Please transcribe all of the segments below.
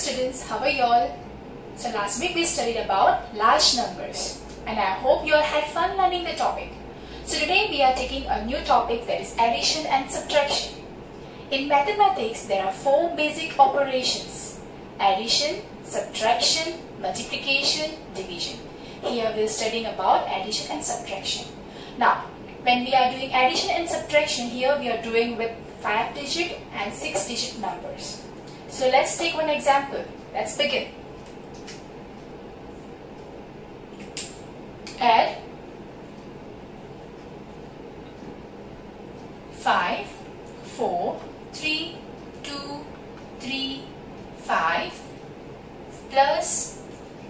students, how are you all? So last week we studied about large numbers and I hope you all had fun learning the topic. So today we are taking a new topic that is addition and subtraction. In mathematics there are four basic operations. Addition, subtraction, multiplication, division. Here we are studying about addition and subtraction. Now when we are doing addition and subtraction here we are doing with 5 digit and 6 digit numbers. So let's take one example. Let's begin. Add 5, 4, 3, 2, 3, 5 plus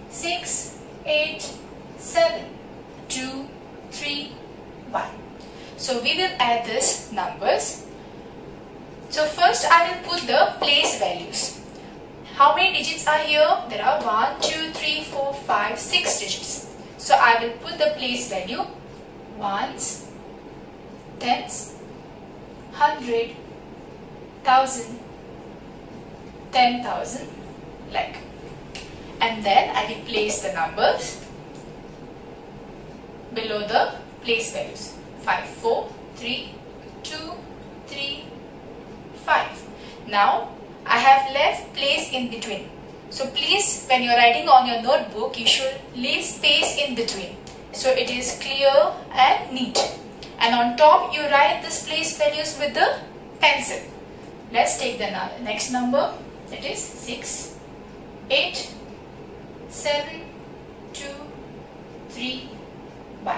6, 8, 7, 2, 3, 1. So we will add these numbers so first I will put the place values. How many digits are here? There are 1, 2, 3, 4, 5, 6 digits. So I will put the place value ones, tens, hundred, thousand, ten thousand, like. And then I will place the numbers below the place values. 5, 4, 3, 2, 3, 5. Now I have left place in between. So please when you are writing on your notebook you should leave space in between. So it is clear and neat. And on top you write this place values with the pencil. Let's take the next number that is 6, 8, 7, 2, 3, 1.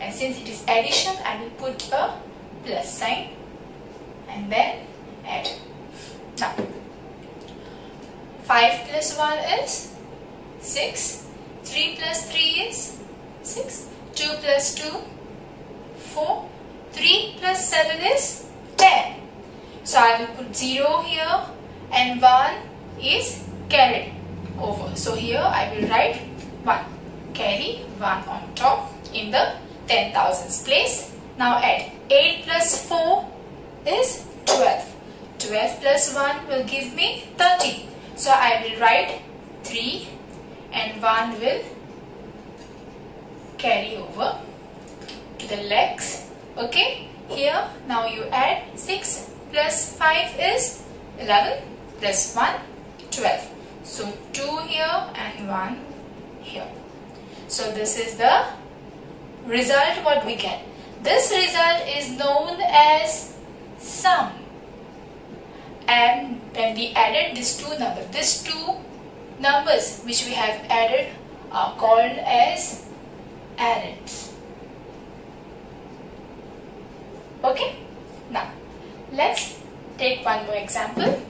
And since it is addition I will put a plus sign and then add. Now, 5 plus 1 is 6, 3 plus 3 is 6, 2 plus 2, 4, 3 plus 7 is 10. So I will put 0 here and 1 is carried over. So here I will write 1. Carry 1 on top in the 10,000s place. Now add 8 plus 4 is 12. 12 plus 1 will give me 30. So I will write 3 and 1 will carry over to the lakhs. Okay. Here now you add 6 plus 5 is 11 plus 1 12. So 2 here and 1 here. So this is the result what we get. This result is known as sum and when we added these two numbers, these two numbers which we have added are called as addends. Okay, now let's take one more example.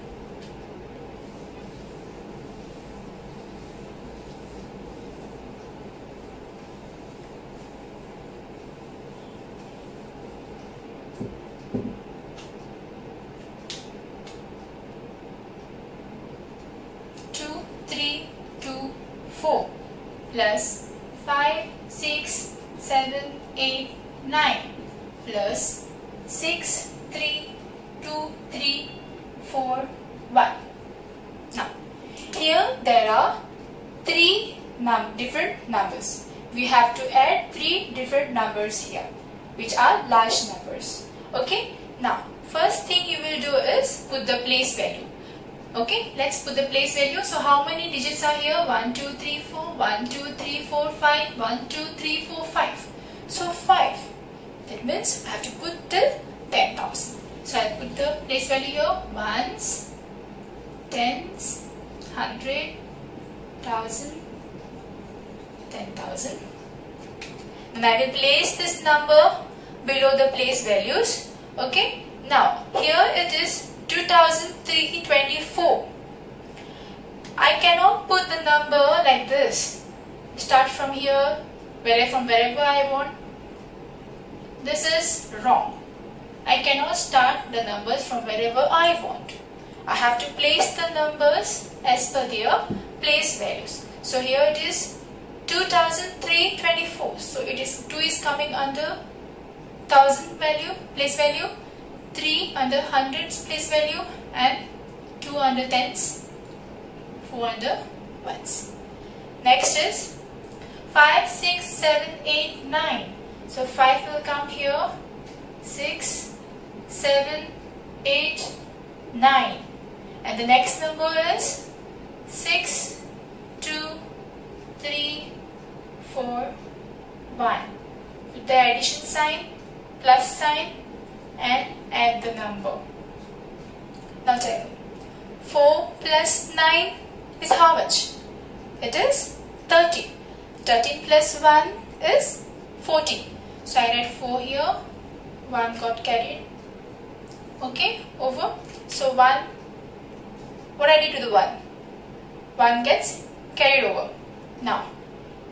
Plus 5, 6, 7, 8, 9 plus 6, 3, 2, 3, 4, 1. Now, here there are three num different numbers. We have to add three different numbers here, which are large numbers. Okay. Now, first thing you will do is put the place value. Okay, let's put the place value. So how many digits are here? 1, 2, 3, 4, 1, 2, 3, 4, 5, 1, 2, 3, 4, 5. So 5. That means I have to put till 10,000. So I'll put the place value here. Ones, tens, hundred, thousand, ten thousand. And I will place this number below the place values. Okay. Now here it is 2024. I cannot put the number like this. Start from here, where from wherever I want. This is wrong. I cannot start the numbers from wherever I want. I have to place the numbers as per their place values. So here it is 2003-24. So it is 2 is coming under 1000 value, place value 3 under hundreds place value and 2 under tens, 4 under ones. Next is 5, 6, 7, 8, 9. So 5 will come here, 6, 7, 8, 9. And the next number is 6, 2, 3, 4, 1. Put the addition sign, plus sign and add the number. Now tell me, 4 plus 9 is how much? It is 13. 13 plus 1 is 14. So I write 4 here, 1 got carried. Okay, over. So 1, what I did to the 1? 1 gets carried over. Now,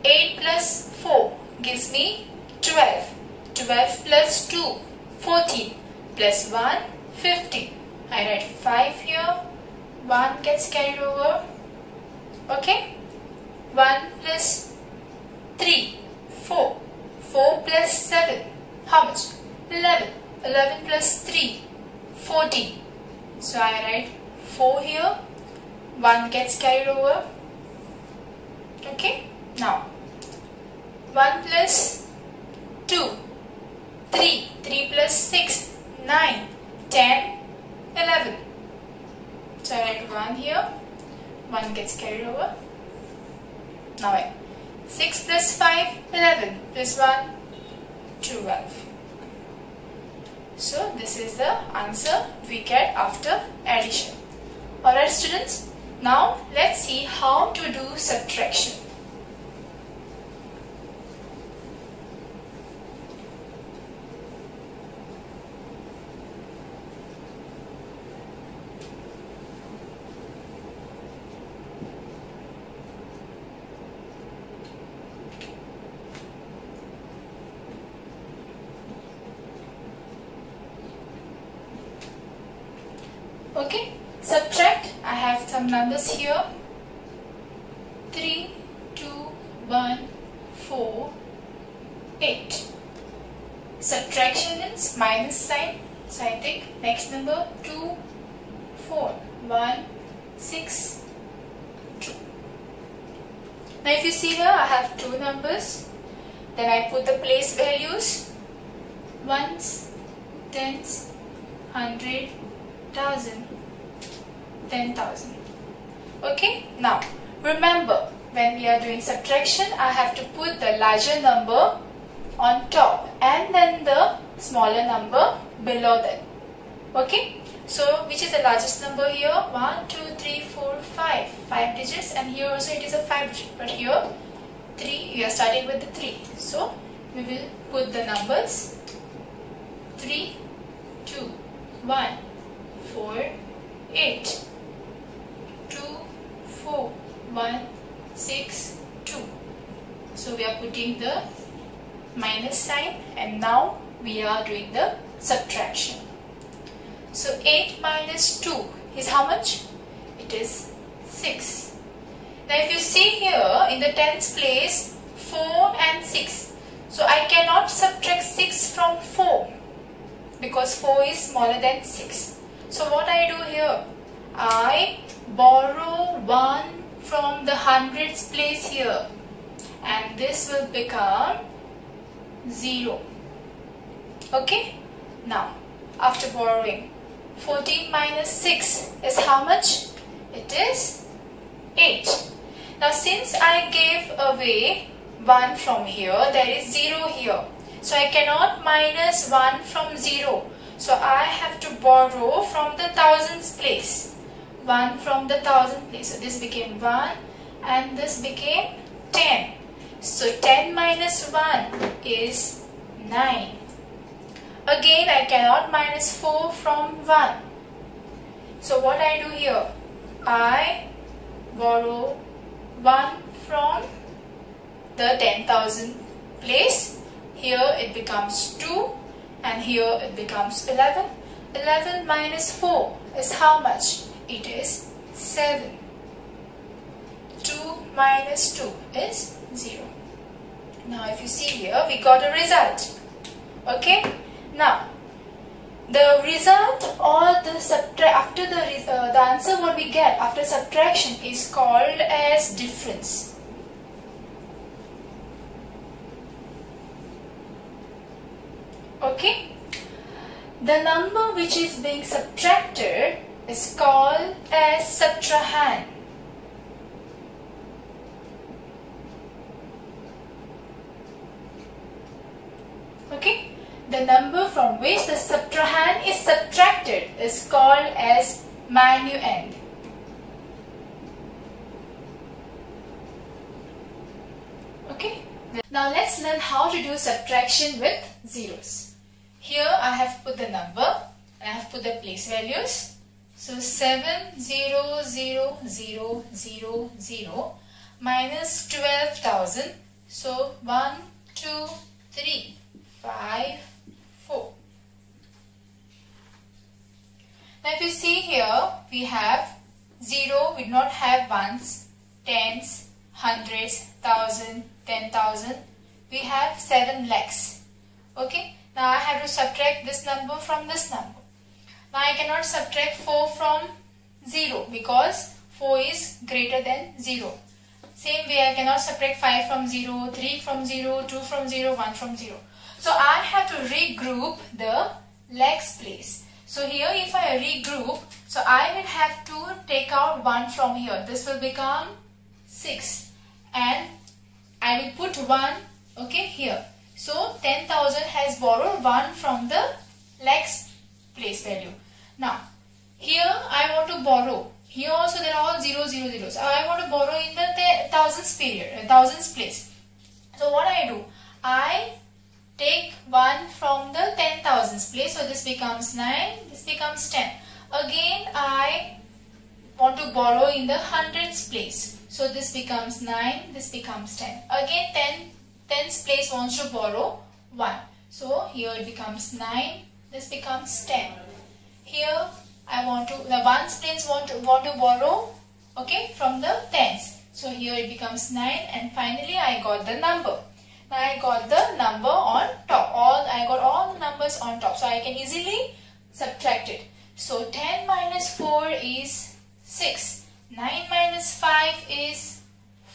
8 plus 4 gives me 12. 12 plus 2, 14 plus 1, 15. I write 5 here, 1 gets carried over. Okay, 1 plus 3, 4. 4 plus 7, how much? 11. 11 plus 3, 14. So I write 4 here, 1 gets carried over. Okay, now 1 plus 2, 3, 3 plus 6, 9, 10, 11. So I write 1 here, 1 gets carried over. Now I 6 plus 5, 11 plus 1, 12. So this is the answer we get after addition. Alright students, now let's see how to do subtraction. Okay, subtract. I have some numbers here. 3, 2, 1, 4, 8. Subtraction means minus sign. So I take next number 2, 4, 1, 6, 2. Now if you see here I have two numbers. Then I put the place values. Ones, tens, hundred, thousand, ten thousand. Okay, now remember when we are doing subtraction, I have to put the larger number on top and then the smaller number below that. Okay, so which is the largest number here? 1, 2, 3, 4, 5. 5 digits and here also it is a 5 digit but here 3, we are starting with the 3. So we will put the numbers 3, 2, 1, 4, 8, 2, 4, 1, 6, 2. So we are putting the minus sign and now we are doing the subtraction. So 8 minus 2 is how much? It is 6. Now if you see here in the tens place 4 and 6. So I cannot subtract 6 from 4 because 4 is smaller than 6. So what I do here? I borrow 1 from the hundreds place here and this will become 0. Okay? Now, after borrowing, 14 minus 6 is how much? It is 8. Now, since I gave away 1 from here, there is 0 here. So, I cannot minus 1 from 0. So, I have to borrow from the thousands place. 1 from the thousand place. So, this became 1 and this became 10. So, 10 minus 1 is 9. Again, I cannot minus 4 from 1. So, what I do here? I borrow 1 from the 10,000 place. Here it becomes 2 and here it becomes 11. 11 minus 4 is how much? It is 7. 2 minus 2 is 0. Now if you see here, we got a result. Okay? Now, the result or the subtract after the uh, the answer what we get after subtraction is called as difference okay the number which is being subtracted is called as subtrahend okay the number from which the subtrahend is subtracted is called as minuend. Okay. Now let's learn how to do subtraction with zeros. Here I have put the number and I have put the place values. So 7, 0, 0, 0, 0, 0 minus 12,000. So 1, 2, 3, 5, 4. Now if you see here, we have 0, we do not have ones, tens, hundreds, thousand, ten thousand. We have 7 lakhs. Okay. Now I have to subtract this number from this number. Now I cannot subtract 4 from 0 because 4 is greater than 0. Same way I cannot subtract 5 from 0, 3 from 0, 2 from 0, 1 from 0. So I have to regroup the lakhs place. So here if I regroup, so I will have to take out 1 from here. This will become 6 and I will put 1 okay here. So 10,000 has borrowed 1 from the lakhs place value. Now here I want to borrow. Here also there are all 0, 0, 0. So I want to borrow in the thousands period, uh, thousands place. So what I do? I take 1 from the 10,000s place. So this becomes 9, this becomes 10. Again I want to borrow in the hundreds place. So this becomes 9, this becomes 10. Again 10, tens place wants to borrow 1. So here it becomes 9, this becomes 10. Here I want to, the ones place want to, want to borrow okay from the tens. So here it becomes 9 and finally I got the number. Now I got the number on top. All I got all the numbers on top. So I can easily subtract it. So 10 minus 4 is 6. 9 minus 5 is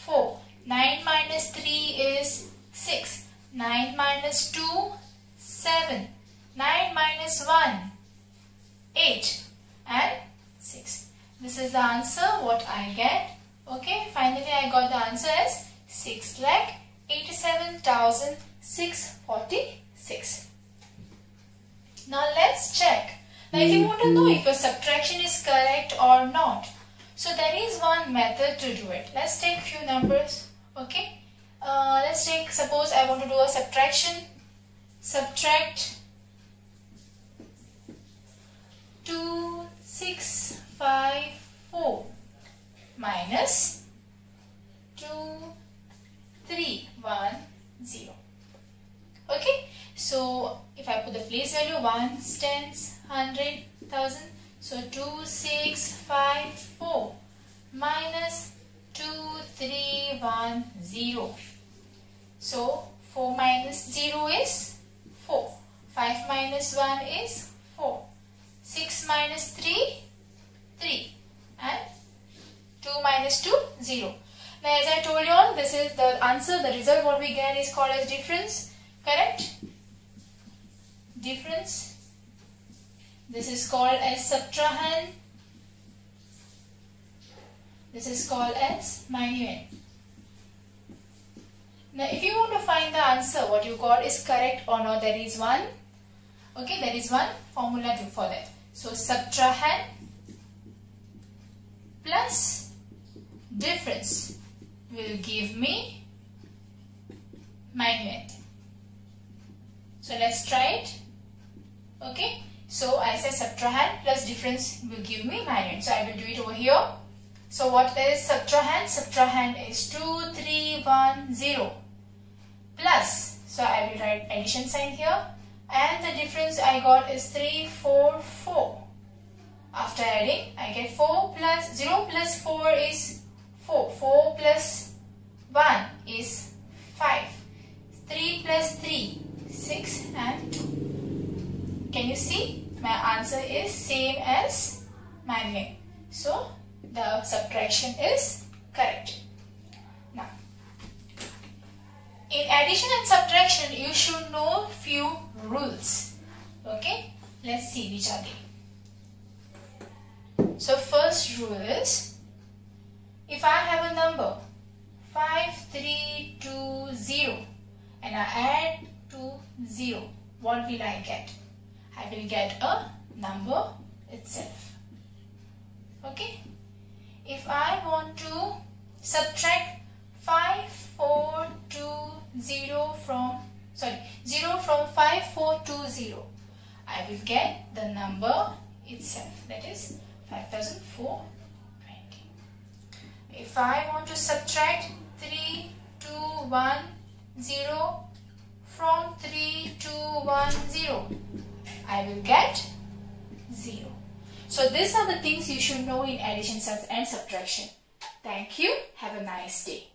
4. 9 minus 3 is 6. 9 minus 2, 7. 9 minus 1, 8. And 6. This is the answer what I get. Okay, finally I got the answer as 6 lakh 87,646. Now let's check. Now if you want to know mm-hmm. if your subtraction is correct or not. So there is one method to do it. Let's take few numbers. Okay. Uh, let's take suppose I want to do a subtraction. Subtract 2, 6, 5, 4 minus 2, 3, 1, 0. Okay, so if I put the place value ones, tens, hundred, thousand, so 2, 6, 5, 4 minus 2, 3, 1, 0. So 4 minus 0 is 4. 5 minus 1 is 4. 6 minus 3, 3. And 2 minus 2, 0. Now as I told you all, this is the answer, the result what we get is called as difference. Correct? Difference. This is called as subtrahend. This is called as minuend. Now if you want to find the answer, what you got is correct or not, there is one. Okay, there is one formula for that. So subtrahend plus difference will give me minuend. So let's try it. Okay. So I said subtrahend plus difference will give me minuend. So I will do it over here. So what is subtrahend? Subtrahend is 2, 3, 1, 0 plus. So I will write addition sign here. And the difference I got is 3, 4, 4. After adding, I get 4 plus 0 plus 4 is 4. 4 plus 1 is 5. 3 plus 3, 6 and 2. Can you see? my answer is same as name. So the subtraction is correct. Now, in addition and subtraction, you should know few rules. Okay, let's see which are they. So first rule is, if I have a number 5320 and I add to 0, what will I get? I will get a number itself. Okay. If I want to subtract 5420 from, sorry, 0 from 5420, I will get the number itself. That is 5420. If I want to subtract 3210 from 3210, I will get 0. So these are the things you should know in addition and subtraction. Thank you. Have a nice day.